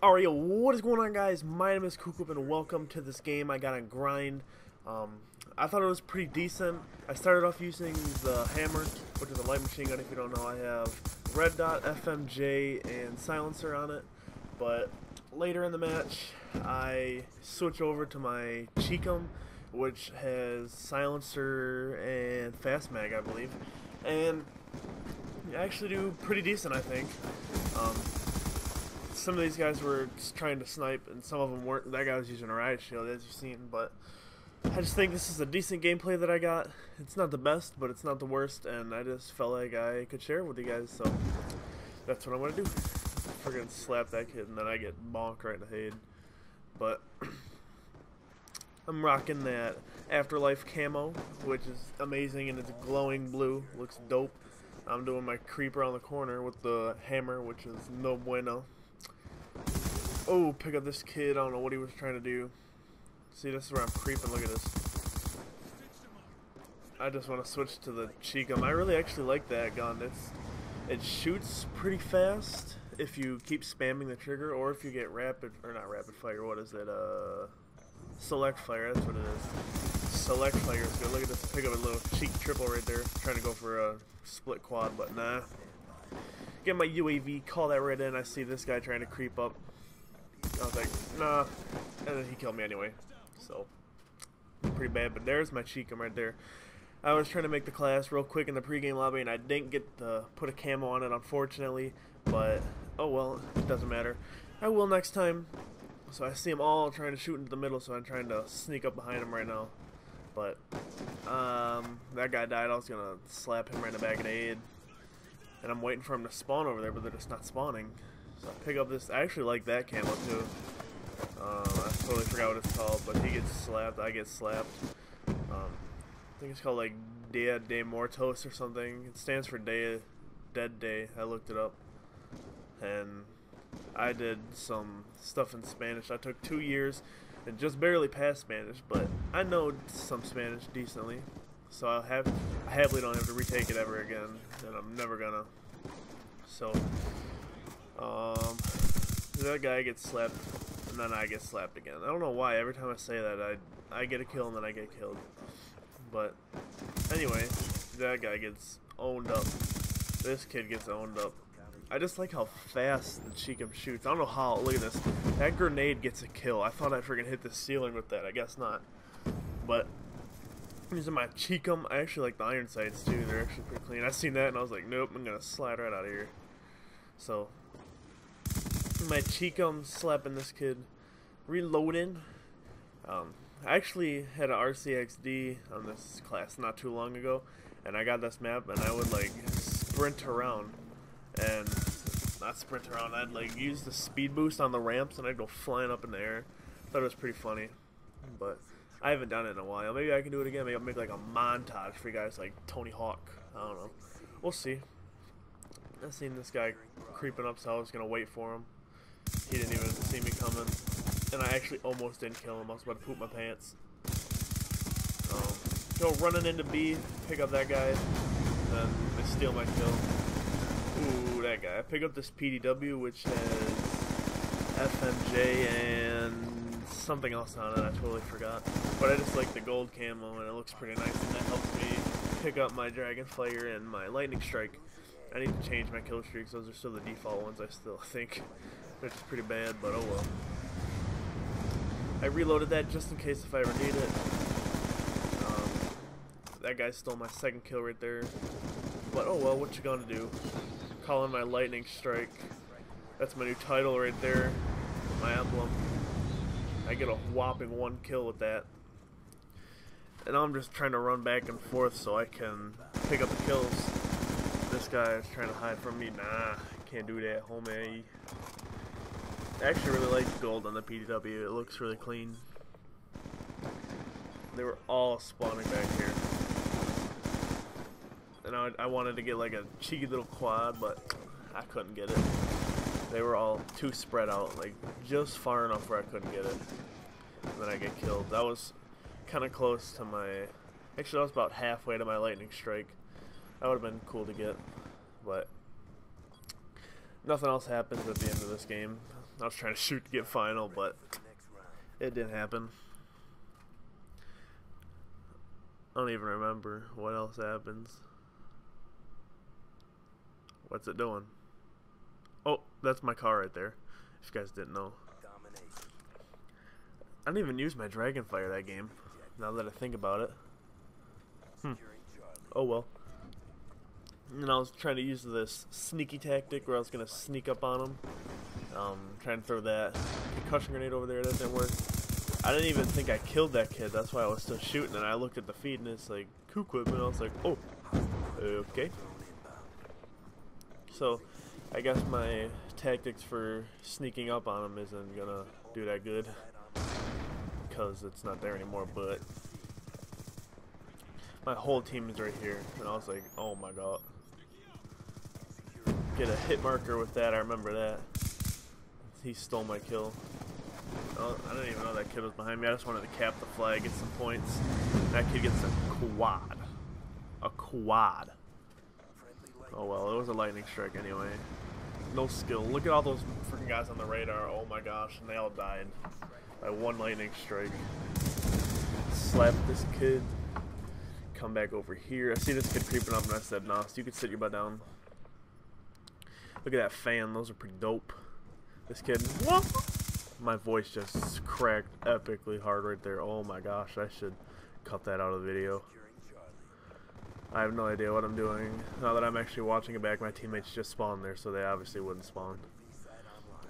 Alright, yo, what is going on guys? My name is Kukup and welcome to this game I got on Grind. Um, I thought it was pretty decent. I started off using the HAMR, which is a light machine gun if you don't know. I have red dot, FMJ, and silencer on it. But later in the match, I switch over to my Chicom, which has silencer and fast mag, I believe. And I actually do pretty decent, I think. Um, some of these guys were just trying to snipe, and some of them weren't. That guy was using a riot shield, as you've seen, but I just think this is a decent gameplay that I got. It's not the best, but it's not the worst, and I just felt like I could share it with you guys, so that's what I'm going to do. Freaking slap that kid, and then I get bonked right in the head. But I'm rocking that Afterlife camo, which is amazing, and it's glowing blue. Looks dope. I'm doing my creeper on the corner with the HAMR, which is no bueno. Oh, pick up this kid. I don't know what he was trying to do. See, this is where I'm creeping. Look at this. I just want to switch to the Chicom. I really actually like that gun. It's It shoots pretty fast if you keep spamming the trigger or if you get rapid, or not rapid fire, what is it? Uh, Select fire, that's what it is. Select fire is good. Look at this. Pick up a little cheek triple right there. Trying to go for a split quad, but nah. Get my UAV, call that right in. I see this guy trying to creep up. I was like, nah. And then he killed me anyway. So, pretty bad. But there's my Chicom right there. I was trying to make the class real quick in the pregame lobby, and I didn't get to put a camo on it, unfortunately. But, oh well, it doesn't matter. I will next time. So I see them all trying to shoot into the middle, so I'm trying to sneak up behind them right now. But, um, that guy died. I was going to slap him right in the back of the head. And I'm waiting for him to spawn over there, but they're just not spawning. So I pick up this. I actually like that camo too. Um, I totally forgot what it's called, but he gets slapped. I get slapped. Um, I think it's called like Dia de Mortos or something. It stands for Day, Dead Day. I looked it up, and I did some stuff in Spanish. I took two years and just barely passed Spanish, but I know some Spanish decently, so I have I happily don't have to retake it ever again, and I'm never gonna. So um, that guy gets slapped, and then I get slapped again. I don't know why. Every time I say that, I I get a kill and then I get killed. But anyway, that guy gets owned up. This kid gets owned up. I just like how fast the Chicom shoots. I don't know how. Look at this. That grenade gets a kill. I thought I freaking hit the ceiling with that. I guess not. But using my Chicom, I actually like the iron sights too. They're actually pretty clean. I seen that and I was like, nope, I'm gonna slide right out of here. So my Chicom slapping this kid, reloading. Um, I actually had an RCXD on this class not too long ago, and I got this map, and I would like sprint around, and not sprint around. I'd like use the speed boost on the ramps, and I'd go flying up in the air. Thought it was pretty funny, but I haven't done it in a while. Maybe I can do it again. Maybe I'll make like a montage for you guys, like Tony Hawk. I don't know. We'll see. I seen this guy creeping up, so I was gonna wait for him. He didn't even see me coming. And I actually almost didn't kill him. I was about to poop my pants. Um, go running into B, pick up that guy, then I steal my kill. Ooh, that guy. I pick up this PDW, which has FMJ and something else on it. I totally forgot. But I just like the gold camo, and it looks pretty nice, and that helps me pick up my Dragon Fire and my Lightning Strike. I need to change my kill streaks. Those are still the default ones, I still think which is pretty bad, but oh well. I reloaded that just in case if I ever need it. Um, that guy stole my second kill right there. But oh well, what you gonna do? Calling my lightning strike. That's my new title right there. My emblem. I get a whopping one kill with that. And I'm just trying to run back and forth so I can pick up the kills. This guy is trying to hide from me. Nah, can't do that, homie. I actually really like gold on the PDW. It looks really clean. They were all spawning back here. And I, I wanted to get like a cheeky little quad, but I couldn't get it. They were all too spread out, like just far enough where I couldn't get it. And then I get killed. That was kind of close to my... Actually, I was about halfway to my lightning strike. That would have been cool to get, but nothing else happens at the end of this game I was trying to shoot to get final, but it didn't happen. I don't even remember what else happens. What's it doing? Oh, that's my car right there. If you guys didn't know. I didn't even use my Dragonfire that game. Now that I think about it. Hmm. Oh well. And I was trying to use this sneaky tactic where I was going to sneak up on him. Um, trying to throw that concussion grenade over there. That didn't work. I didn't even think I killed that kid. That's why I was still shooting. And I looked at the feed and it's like, coup and I was like, oh, okay. So, I guess my tactics for sneaking up on him isn't to do that good. Because it's not there anymore, but my whole team is right here. And I was like, oh my god get a hit marker with that. I remember that. He stole my kill. Oh, I didn't even know that kid was behind me. I just wanted to cap the flag, get some points. That kid gets a quad. A quad. Oh well, it was a lightning strike anyway. No skill. Look at all those freaking guys on the radar. Oh my gosh, and they all died by one lightning strike. Slap this kid. Come back over here. I see this kid creeping up and I said, nah, you can sit your butt down. Look at that fan. Those are pretty dope. This kid. My voice just cracked epically hard right there. Oh my gosh. I should cut that out of the video. I have no idea what I'm doing. Now that I'm actually watching it back, my teammates just spawned there, so they obviously wouldn't spawn.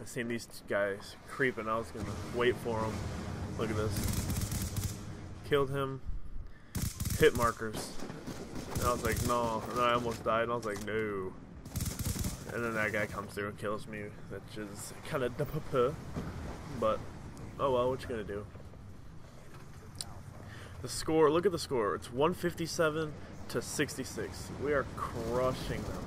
I seen these guys creeping. I was gonna wait for them. Look at this. Killed him. Hit markers. And I was like, no. And I almost died. And I was like, no. And then that guy comes through and kills me, which is kind of duh But, oh well, what you gonna do? The score, look at the score. It's 157 to 66. We are crushing them.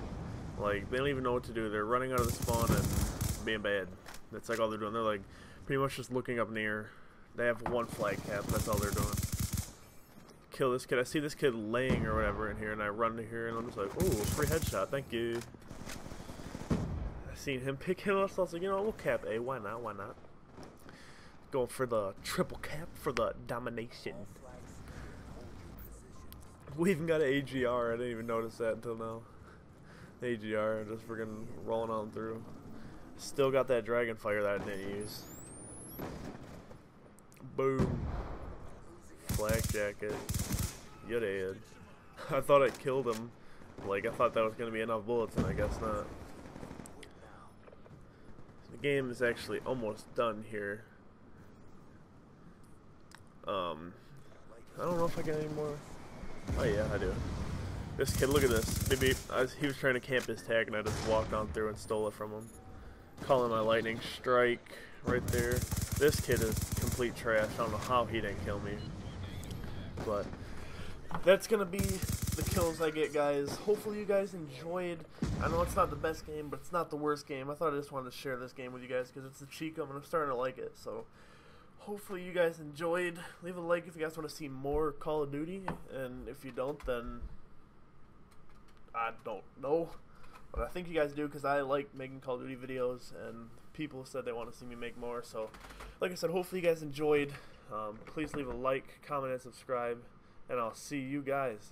Like, they don't even know what to do. They're running out of the spawn and being bad. That's like all they're doing. They're like pretty much just looking up near. They have one flag cap. That's all they're doing. Kill this kid. I see this kid laying or whatever in here, and I run to here, and I'm just like, ooh, free headshot. Thank you seen him pick him up, so I was like, you know, we'll cap A. Why not? Why not? Going for the triple cap for the domination. We even got an AGR. I didn't even notice that until now. AGR, just freaking rolling on through. Still got that dragon fire that I didn't use. Boom. Flak jacket. You did. I thought I killed him. Like, I thought that was going to be enough bullets, and I guess not game is actually almost done here. Um, I don't know if I get any more. Oh yeah, I do. This kid, look at this. Maybe was, he was trying to camp his tag, and I just walked on through and stole it from him. Calling my lightning strike right there. This kid is complete trash. I don't know how he didn't kill me. But that's gonna be the kills I get, guys. Hopefully you guys enjoyed. I know it's not the best game, but it's not the worst game. I thought I just wanted to share this game with you guys because it's a Chicom and I'm starting to like it. So hopefully you guys enjoyed. Leave a like if you guys want to see more Call of Duty, and if you don't, then I don't know. But I think you guys do because I like making Call of Duty videos, and people said they want to see me make more. So, like I said, hopefully you guys enjoyed. Um, please leave a like, comment, and subscribe, and I'll see you guys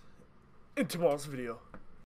in tomorrow's video.